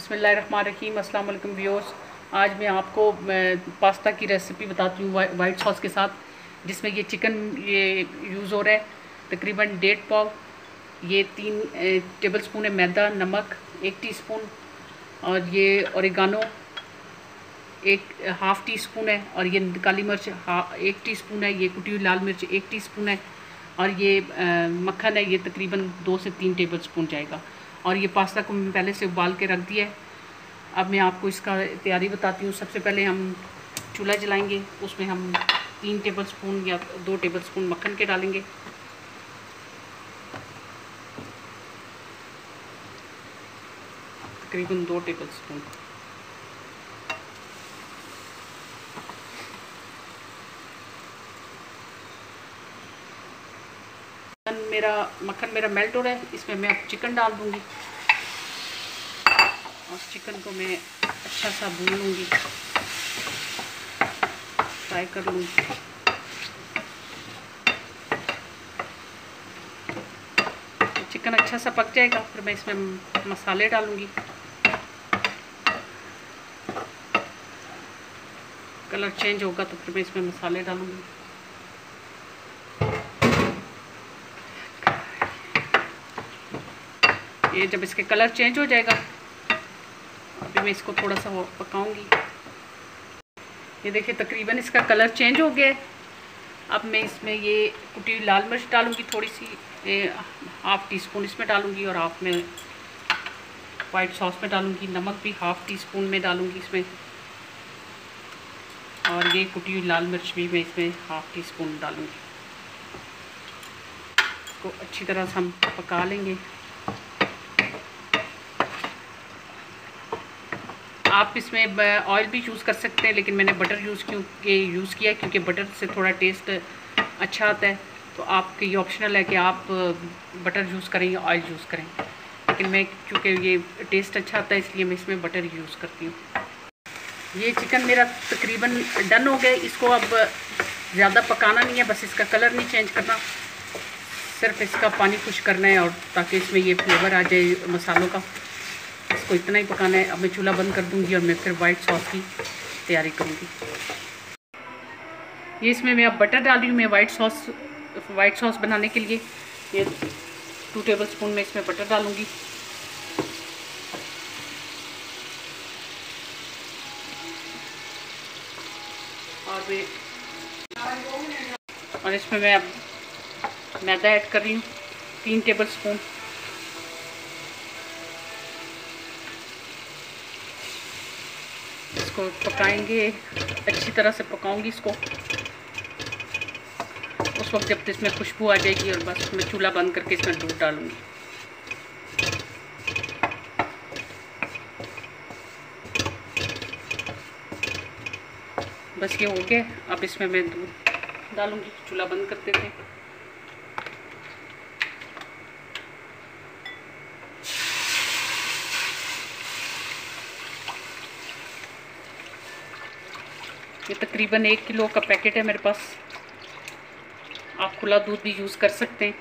बसमीम अल्लाम व्यूअर्स। आज मैं आपको, मैं पास्ता की रेसिपी बताती हूँ वाइट सॉस के साथ, जिसमें ये चिकन, ये यूज़ हो रहा है। तकरीबन डेढ़ पाव, ये तीन टेबल स्पून है मैदा, नमक, एक टीस्पून, और ये औरिगानो, एक, हाफ़ टी स्पून है, और ये काली मिर्च एक टीस्पून है, ये कुटी हुई लाल मिर्च, एक टीस्पून है, और ये मक्खन है, ये तकरीबन दो से तीन टेबल स्पून जाएगा। और ये पास्ता को मैंने पहले से उबाल के रख दिया है। अब मैं आपको इसका तैयारी बताती हूँ। सबसे पहले हम चूल्हा जलाएँगे। उसमें हम तीन टेबल स्पून या दो टेबल स्पून मक्खन के डालेंगे। तकरीबन दो टेबल स्पून मेरा मक्खन मेरा मेल्ट हो रहा है, इसमें मैं अब चिकन डाल दूँगी। और चिकन को मैं अच्छा सा भून लूँगी। फ्राई कर लूँगी। चिकन अच्छा सा पक जाएगा, फिर मैं इसमें मसाले डालूँगी। कलर चेंज होगा तो फिर मैं इसमें मसाले डालूँगी। ये जब इसके कलर चेंज हो जाएगा, अभी मैं इसको थोड़ा सा पकाऊँगी। ये देखिए, तकरीबन इसका कलर चेंज हो गया अब मैं इसमें ये कुटी हुई लाल मिर्च डालूँगी थोड़ी सी हाफ़ टी स्पून इसमें डालूँगी और हाफ़ में वाइट सॉस में डालूँगी, नमक भी हाफ़ टी स्पून में डालूँगी इसमें। और ये कुटी हुई लाल मिर्च भी मैं इसमें हाफ़ टी स्पून डालूँगी। इसको अच्छी तरह से हम पका लेंगे। आप इसमें ऑयल भी यूज़ कर सकते हैं, लेकिन मैंने बटर यूज़ क्यों यूज़ किया क्योंकि बटर से थोड़ा टेस्ट अच्छा आता है। तो आपके ये ऑप्शनल है कि आप बटर यूज़ करें या ऑयल यूज़ करें। लेकिन मैं, क्योंकि ये टेस्ट अच्छा आता है, इसलिए मैं इसमें बटर यूज़ करती हूँ। ये चिकन मेरा तकरीबन डन हो गया इसको अब ज़्यादा पकाना नहीं है, बस इसका कलर नहीं चेंज करना। सिर्फ़ इसका पानी खुश करना है और ताकि इसमें ये फ्लेवर आ जाए मसालों का। इसको इतना ही पकाना है। अब मैं चूल्हा बंद कर दूँगी और मैं फिर वाइट सॉस की तैयारी करूँगी। ये इसमें मैं अब बटर डाल रही हूँ मैं वाइट सॉस वाइट सॉस बनाने के लिए। ये टू टेबल स्पून में इसमें बटर डालूँगी। और और इसमें मैं अब मैदा ऐड कर रही हूँ, तीन टेबल स्पून इसको पकाएँगे, अच्छी तरह से पकाऊँगी इसको। उस वक्त जब इसमें खुशबू आ जाएगी और बस मैं चूल्हा बंद करके इसमें दूध डालूँगी। बस ये हो गया। अब इसमें मैं दूध डालूँगी, चूल्हा बंद कर देते हैं ये तकरीबन एक किलो का पैकेट है मेरे पास। आप खुला दूध भी यूज़ कर सकते हैं।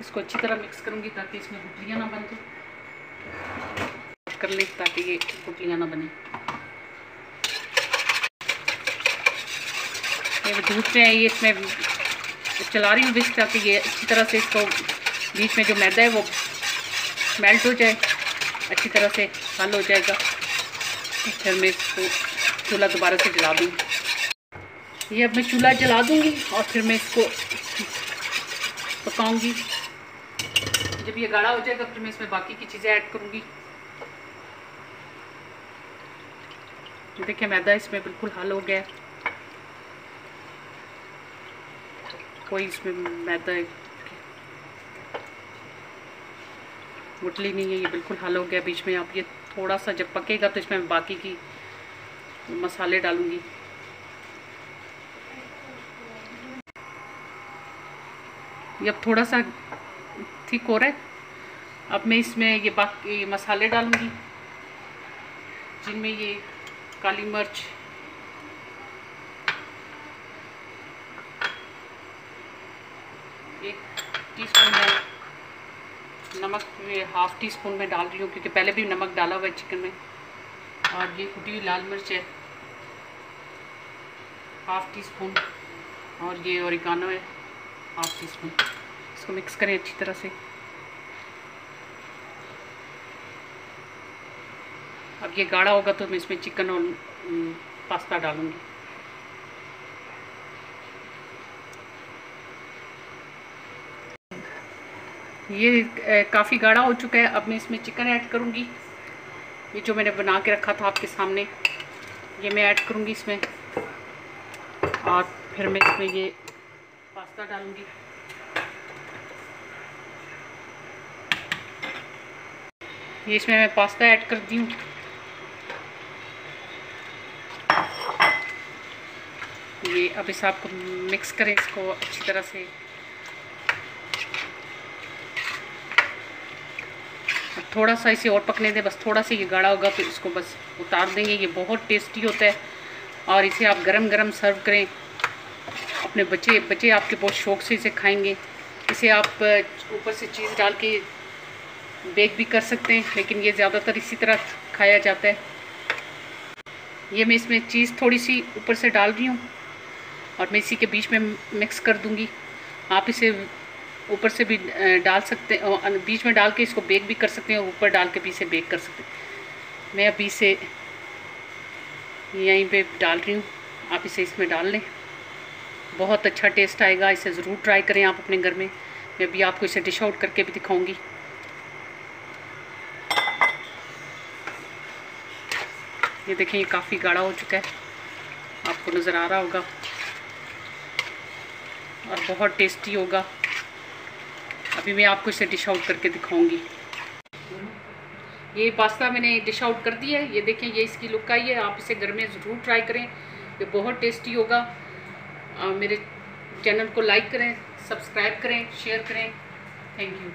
इसको अच्छी तरह मिक्स करूँगी ताकि इसमें गुटलियाँ ना बन जाए। कर लें ताकि ये गुटलियाँ ना बने। ये दूध पे है, ये इसमें चला रही हूँ विस्क ताकि ये अच्छी तरह से इसको बीच में जो मैदा है वो मेल्ट हो जाए। अच्छी तरह से हल हो जाएगा। फिर मैं इसको चूल्हा दोबारा से जला दूँगी। ये अब मैं चूल्हा जला दूँगी और फिर मैं इसको पकाऊँगी। जब ये गाढ़ा हो जाएगा, फिर मैं इसमें बाकी की चीज़ें ऐड करूँगी। देखिए, मैदा इसमें बिल्कुल हल हो गया। कोई इसमें मैदा गुटली नहीं है, ये बिल्कुल हल हो गया बीच में। आप ये थोड़ा सा जब पकेगा तो इसमें बाकी की मसाले डालूँगी। ये अब थोड़ा सा ठीक हो रहा है। अब मैं इसमें ये बाकी मसाले डालूँगी, जिनमें ये काली मिर्च एक टीस्पून है नमक हाफ़ टी स्पून में डाल रही हूँ, क्योंकि पहले भी नमक डाला हुआ है चिकन में। और ये कुटी हुई लाल मिर्च है। हाफ़ टी स्पून और ये औरिगानो है हाफ़ टी स्पून इसको मिक्स करें अच्छी तरह से। अब ये गाढ़ा होगा तो मैं इसमें चिकन और पास्ता डालूँगी। ये काफ़ी गाढ़ा हो चुका है। अब मैं इसमें चिकन ऐड करूँगी। ये जो मैंने बना के रखा था आपके सामने, ये मैं ऐड करूँगी इसमें। और फिर मैं इसमें ये पास्ता डालूँगी। ये इसमें मैं पास्ता ऐड कर दी हूँ। ये अब इस आपको मिक्स करें इसको अच्छी तरह से। थोड़ा सा इसे और पकने दें, बस थोड़ा सा ये गाढ़ा होगा तो इसको बस उतार देंगे। ये बहुत टेस्टी होता है और इसे आप गरम गरम सर्व करें। अपने बच्चे बच्चे आपके बहुत शौक से इसे खाएँगे। इसे आप ऊपर से चीज़ डाल के बेक भी कर सकते हैं, लेकिन ये ज़्यादातर इसी तरह खाया जाता है। ये मैं इसमें चीज़ थोड़ी सी ऊपर से डाल रही हूँ और मैं इसी के बीच में मिक्स कर दूँगी। आप इसे ऊपर से भी डाल सकते हैं बीच में डाल के इसको बेक भी कर सकते हैं, और ऊपर डाल के भी इसे बेक कर सकते हैं। मैं अभी इसे, यहीं पे डाल रही हूँ। आप इसे इसमें डाल लें। बहुत अच्छा टेस्ट आएगा। इसे ज़रूर ट्राई करें आप अपने घर में। मैं अभी आपको इसे डिश आउट करके भी दिखाऊँगी। ये देखें, ये काफ़ी गाढ़ा हो चुका है। आपको नज़र आ रहा होगा। और बहुत टेस्टी होगा। अभी मैं आपको इसे डिश आउट करके दिखाऊँगी। ये पास्ता मैंने डिश आउट कर दिया है। ये देखें, ये इसकी लुक आई है। आप इसे घर में ज़रूर ट्राई करें। ये बहुत टेस्टी होगा। मेरे चैनल को लाइक करें सब्सक्राइब करें शेयर करें। Thank you